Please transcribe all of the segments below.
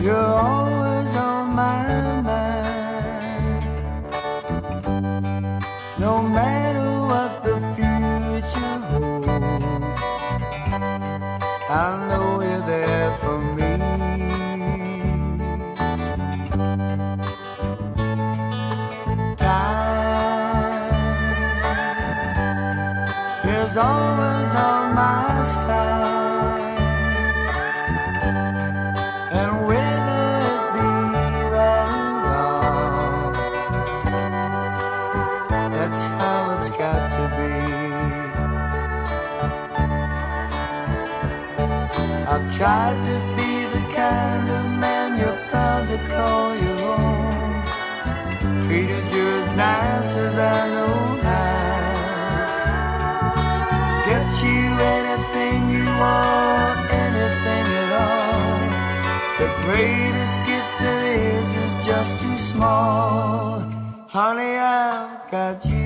You're always on my mind. No matter what the future holds, I know you're there for me. Time is always on I've tried to be the kind of man you're proud to call your own. Treated you as nice as I know how. Get you anything you want, anything at all. The greatest gift there is is just too small. Honey, I've got you.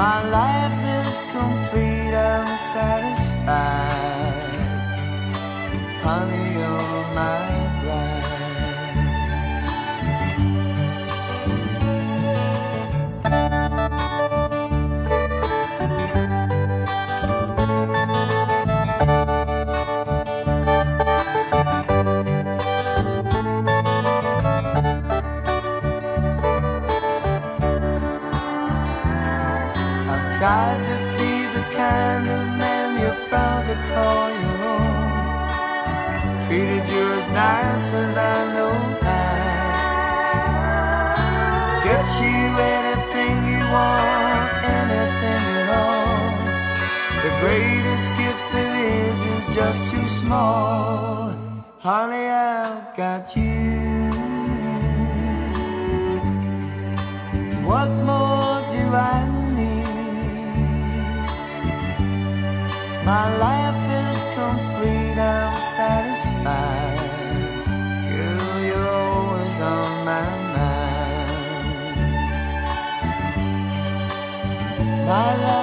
My life is complete, I'm satisfied. Honey, I've to be the kind of man you're proud to call your own. Treated you as nice as I know how. Get you anything you want, anything at all. The greatest gift there is is just too small. Honey, I've got you. My life is complete, I'm satisfied. Girl, you're always on my mind. My life